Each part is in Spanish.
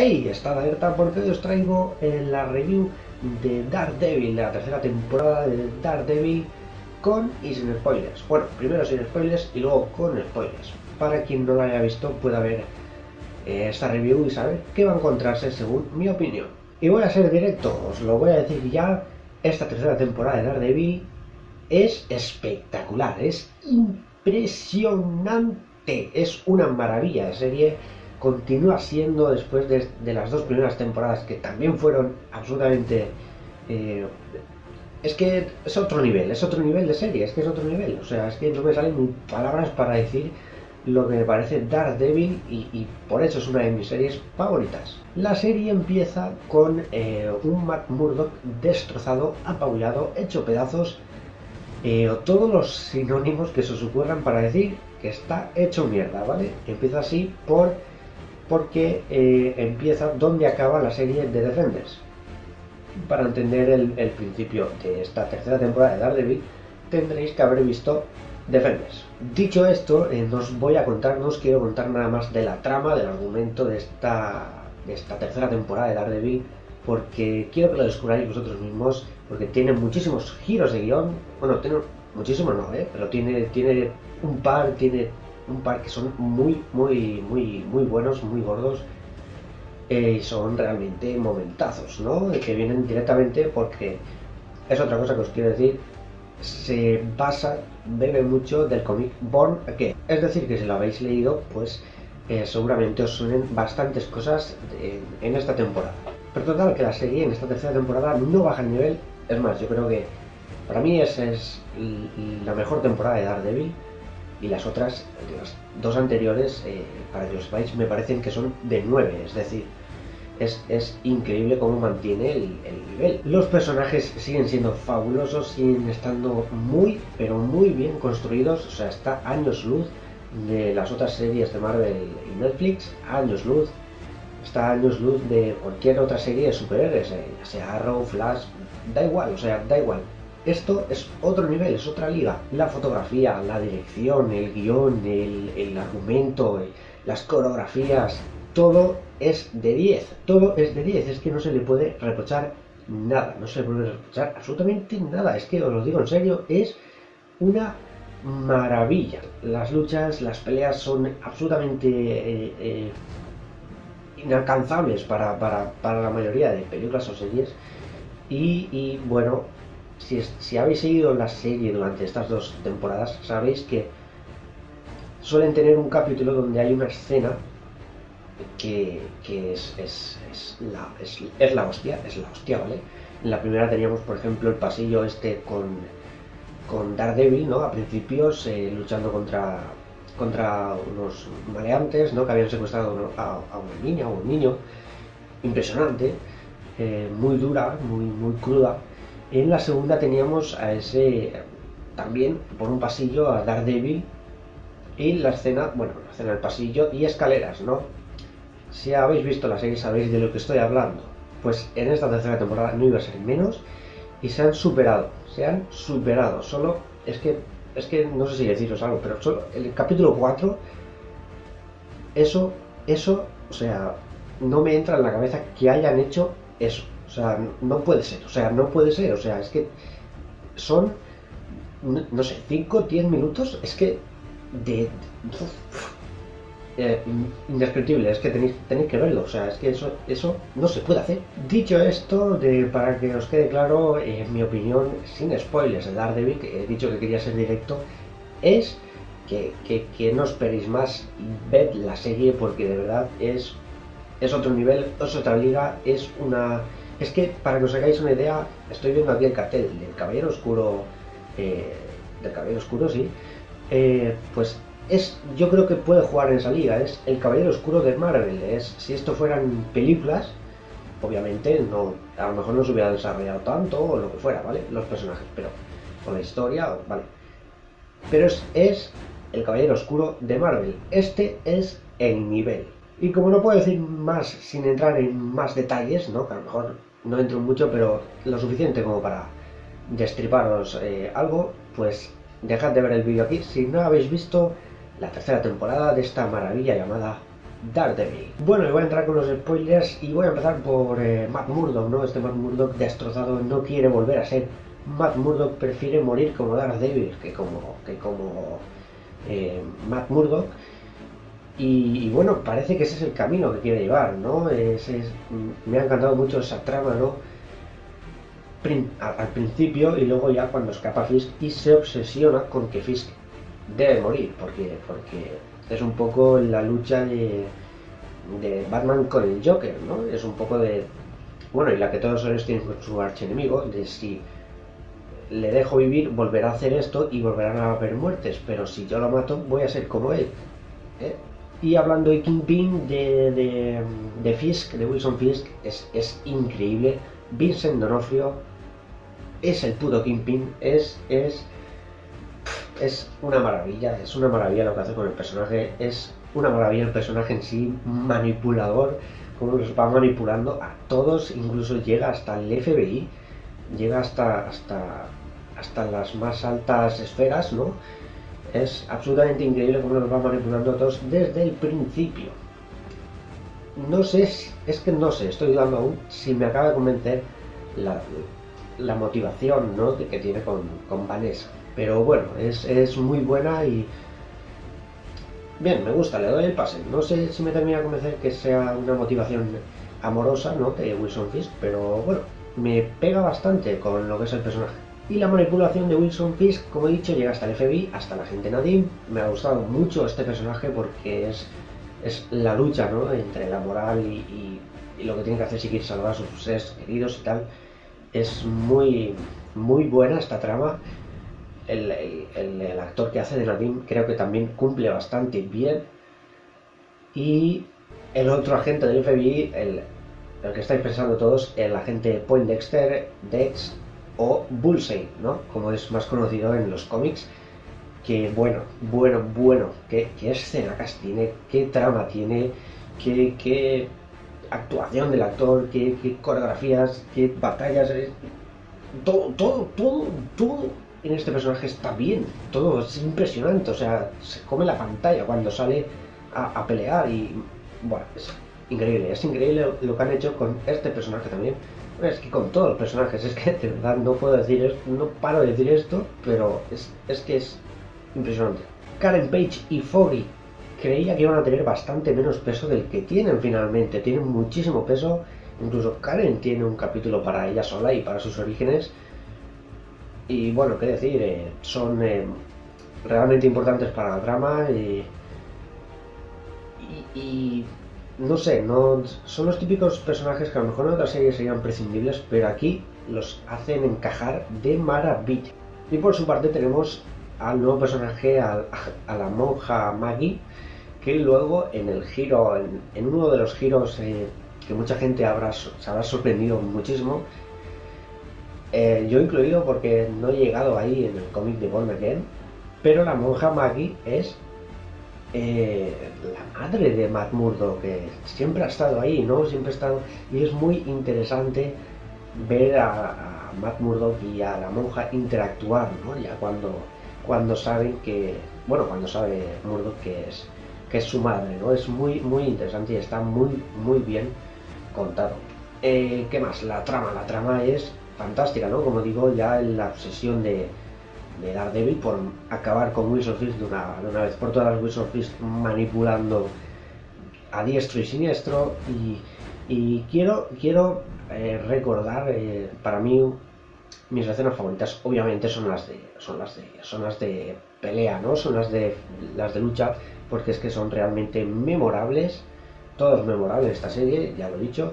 ¡Hey! Estad alerta porque hoy os traigo eh, la review de Daredevil, la tercera temporada de Daredevil con y sin spoilers. Bueno, primero sin spoilers y luego con spoilers. Para quien no la haya visto pueda ver eh, esta review y saber qué va a encontrarse según mi opinión. Y voy a ser directo, os lo voy a decir ya, esta tercera temporada de Daredevil es espectacular, es impresionante, es una maravilla de serie continúa siendo después de, las dos primeras temporadas que también fueron absolutamente eh, es que es otro nivel es otro nivel de serie es que es otro nivel o sea es que no me salen palabras para decir lo que me parece Daredevil y, y por eso es una de mis series favoritas la serie empieza con eh, un Matt Murdock destrozado apabullado hecho pedazos eh, todos los sinónimos que se os para decir que está hecho mierda, ¿vale? Empieza así por porque eh, empieza donde acaba la serie de Defenders. Para entender el, principio de esta tercera temporada de Daredevil, tendréis que haber visto Defenders. Dicho esto, eh, no os voy a contar, no os quiero contar nada más de la trama, del argumento de esta, de esta tercera temporada de Daredevil, porque quiero que lo descubráis vosotros mismos, porque tiene muchísimos giros de guion, bueno, tiene muchísimos no, ¿eh? pero tiene, tiene un par, tiene un par que son muy, muy, muy, muy buenos, muy gordos. Eh, y son realmente momentazos, ¿no? Que vienen directamente porque es otra cosa que os quiero decir. Se basa, bebe mucho del cómic Born Again. Es decir, que si lo habéis leído, pues eh, seguramente os suenen bastantes cosas en esta temporada. Pero total, que la serie en esta tercera temporada no baja el nivel. Es más, yo creo que para mí esa es la mejor temporada de Daredevil y las otras, las dos anteriores, eh, para que os sepáis, me parecen que son de 9, es decir, es, es increíble cómo mantiene el, nivel. Los personajes siguen siendo fabulosos, siguen estando muy, pero muy bien construidos, o sea, está años luz de las otras series de Marvel y Netflix, años luz, está años luz de cualquier otra serie de superhéroes, eh, sea Arrow, Flash, da igual, o sea, da igual. Esto es otro nivel, es otra liga. La fotografía, la dirección, el guion, el, argumento, las coreografías, todo es de 10. Todo es de 10. Es que no se le puede reprochar nada. No se le puede reprochar absolutamente nada. Es que os lo digo en serio, es una maravilla. Las luchas, las peleas son absolutamente eh, eh, inalcanzables para, la mayoría de películas o series. y bueno, si, habéis seguido la serie durante estas dos temporadas, sabéis que suelen tener un capítulo donde hay una escena que, es, la, hostia, es la hostia, ¿vale? En la primera teníamos, por ejemplo, el pasillo este con, con Daredevil, ¿no? A principios, eh, luchando contra, contra unos maleantes, ¿no? Que habían secuestrado a, una niña o un niño. Impresionante, eh, muy dura, muy, muy cruda. En la segunda teníamos a ese, también por un pasillo a Daredevil y la escena, bueno, la escena del pasillo y escaleras, ¿no? Si habéis visto la serie sabéis de lo que estoy hablando. Pues en esta tercera temporada no iba a ser menos y se han superado, se han superado. Solo es que, es que no sé si deciros algo, pero solo el capítulo 4, eso, eso, o sea, no me entra en la cabeza que hayan hecho eso. Sea, no puede ser, o sea, no puede ser, o sea, es que son, no, sé, 5, 10 minutos, es que de... Eh, indescriptible, es que tenéis, tenéis que verlo, o sea, es que eso, eso no se puede hacer. Dicho esto, de, para que os quede claro, en mi opinión, sin spoilers de Daredevil, que he dicho que quería ser directo, es que, que, no esperéis más, ved la serie porque de verdad es, es otro nivel, es otra liga, es una es que, para que os hagáis una idea, estoy viendo aquí el cartel del Caballero Oscuro, eh, del Caballero Oscuro, sí, eh, pues es, yo creo que puede jugar en esa liga, es el Caballero Oscuro de Marvel, es, si esto fueran películas, obviamente no, a lo mejor no se hubiera desarrollado tanto o lo que fuera, ¿vale? Los personajes, pero con la historia, ¿vale? Pero es, es el Caballero Oscuro de Marvel, este es el nivel. Y como no puedo decir más sin entrar en más detalles, ¿no? Que a lo mejor no entro mucho, pero lo suficiente como para destriparos eh, algo, pues dejad de ver el vídeo aquí si no habéis visto la tercera temporada de esta maravilla llamada Daredevil. Bueno, y voy a entrar con los spoilers y voy a empezar por eh, Matt Murdock, ¿no? Este Matt Murdock destrozado no quiere volver a ser Matt Murdock, prefiere morir como Daredevil que como, que como eh, Matt Murdock. Y, bueno, parece que ese es el camino que quiere llevar, ¿no? Es, me ha encantado mucho esa trama, ¿no? al, principio y luego ya cuando escapa Fisk y se obsesiona con que Fisk debe morir, porque, porque es un poco la lucha de, de Batman con el Joker, ¿no? Es un poco de... Bueno, y la que todos ellos tienen con su archienemigo, de si le dejo vivir, volverá a hacer esto y volverán a haber muertes, pero si yo lo mato, voy a ser como él. ¿eh? Y hablando de Kingpin, de, de, de, Fisk, de Wilson Fisk, es, es increíble. Vincent Donofrio es el puto Kingpin, es, es, es una maravilla, es una maravilla lo que hace con el personaje, es una maravilla el personaje en sí, manipulador, como los va manipulando a todos, incluso llega hasta el FBI, llega hasta, hasta, hasta las más altas esferas, ¿no? Es absolutamente increíble cómo los va manipulando a todos desde el principio. No sé, es que no sé, estoy dudando aún si me acaba de convencer la, la motivación ¿no? que tiene con, con Vanessa. Pero bueno, es, es, muy buena y... Bien, me gusta, le doy el pase. No sé si me termina de convencer que sea una motivación amorosa ¿no? de Wilson Fisk, pero bueno, me pega bastante con lo que es el personaje. Y la manipulación de Wilson Fisk, como he dicho, llega hasta el FBI, hasta la gente Nadim. Me ha gustado mucho este personaje porque es, es la lucha ¿no? entre la moral y, lo que tiene que hacer si quiere salvar a sus seres queridos y tal es muy, muy buena esta trama. El, actor que hace de Nadim creo que también cumple bastante bien. Y el otro agente del FBI, el, el que estáis pensando todos, el agente Poindexter, Dex o Bullseye, ¿no? Como es más conocido en los cómics. Que bueno, bueno, bueno, qué, qué escenacas tiene, qué trama tiene, qué, actuación del actor, qué, coreografías, qué batallas. todo, todo, todo, todo en este personaje está bien. Todo es impresionante. O sea, se come la pantalla cuando sale a, pelear y. Bueno, es increíble. Es increíble lo que han hecho con este personaje también. Es que con todos los personajes, es que de verdad no puedo decir, no paro de decir esto, pero es, que es impresionante. Karen Page y Foggy creía que iban a tener bastante menos peso del que tienen finalmente. Tienen muchísimo peso. Incluso Karen tiene un capítulo para ella sola y para sus orígenes. Y bueno, qué decir, eh, son eh, realmente importantes para la trama y, y, no sé, no son los típicos personajes que a lo mejor en otras series serían prescindibles, pero aquí los hacen encajar de maravilla. Y por su parte tenemos al nuevo personaje, a, la monja Maggie, que luego en el giro, en, uno de los giros eh, que mucha gente habrá, se habrá sorprendido muchísimo, eh, yo incluido porque no he llegado ahí en el cómic de Born Again, pero la monja Maggie es eh, la madre de Matt Murdock, que siempre ha estado ahí, ¿no? Siempre ha. Y es muy interesante ver a, a Matt Murdock y a la monja interactuar, ¿no? Ya cuando, cuando saben que... Bueno, cuando sabe Murdock que es que es su madre, ¿no? Es muy, muy interesante y está muy, muy bien contado. Eh, ¿Qué más? La trama, la trama es fantástica, ¿no? Como digo, ya la obsesión de, de Daredevil por acabar con Wilson Fisk de una, de una vez. Por todas, Wilson Fisk manipulando a diestro y siniestro. Y, y quiero, quiero eh, recordar, eh, para mí, mis escenas favoritas obviamente son las de, son las de, son las de pelea, ¿no? Son las de, las de lucha, porque es que son realmente memorables, todos memorables esta serie, ya lo he dicho,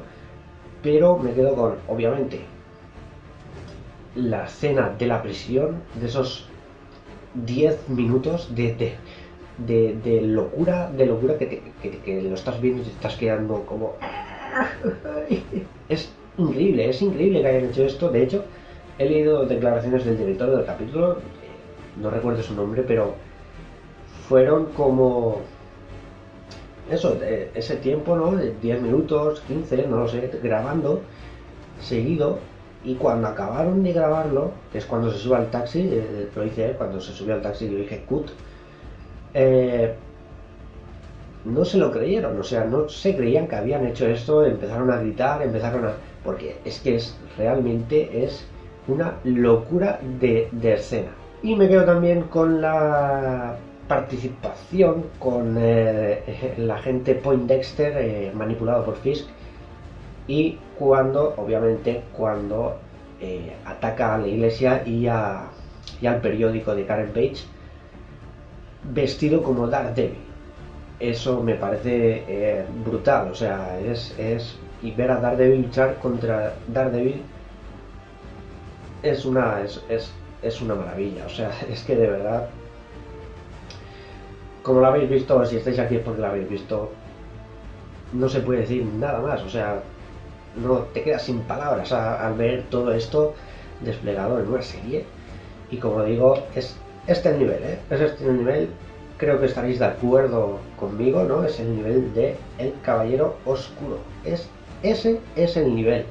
pero me quedo con, obviamente, la escena de la prisión, de esos 10 minutos de, de, locura, de locura que, que, lo estás viendo y te estás quedando como... es increíble, es increíble que hayan hecho esto, de hecho, he leído declaraciones del director del capítulo, eh, no recuerdo su nombre, pero fueron como eso, ese tiempo, ¿no? De 10 minutos, 15, no lo sé, grabando seguido. Y cuando acabaron de grabarlo, que es cuando se sube al taxi, lo hice cuando se subió al taxi, yo dije cut. Eh, no se lo creyeron, o sea, no se creían que habían hecho esto, empezaron a gritar, empezaron a... porque es que es realmente es una locura de, escena. Y me quedo también con la participación con eh, el agente Point Dexter eh, manipulado por Fisk y cuando, obviamente, cuando eh, ataca a la iglesia y, a, y al periódico de Karen Page vestido como Daredevil eso me parece eh, brutal, o sea, es, es, y ver a Daredevil luchar contra Daredevil es una, es, es, es una maravilla, o sea, es que de verdad, como lo habéis visto, si estáis aquí es porque lo habéis visto, no se puede decir nada más, o sea, no te quedas sin palabras al ver todo esto desplegado en una serie, y como digo, es este el nivel, ¿eh? es este el nivel creo que estaréis de acuerdo conmigo, ¿no? Es el nivel de El Caballero Oscuro. Es, ese es el nivel.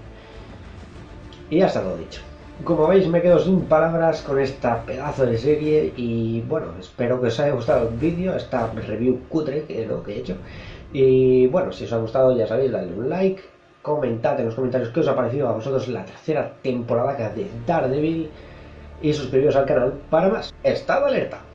Y ya está todo dicho. Como veis me quedo sin palabras con esta pedazo de serie y bueno, espero que os haya gustado el vídeo, esta review cutre que, ¿no? que he hecho. Y bueno, si os ha gustado ya sabéis, dadle un like, comentad en los comentarios qué os ha parecido a vosotros la tercera temporada de Daredevil y suscribiros al canal para más. ¡Estado alerta!